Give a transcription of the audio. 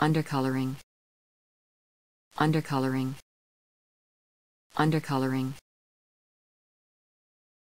Undercoloring. Undercoloring. Undercoloring.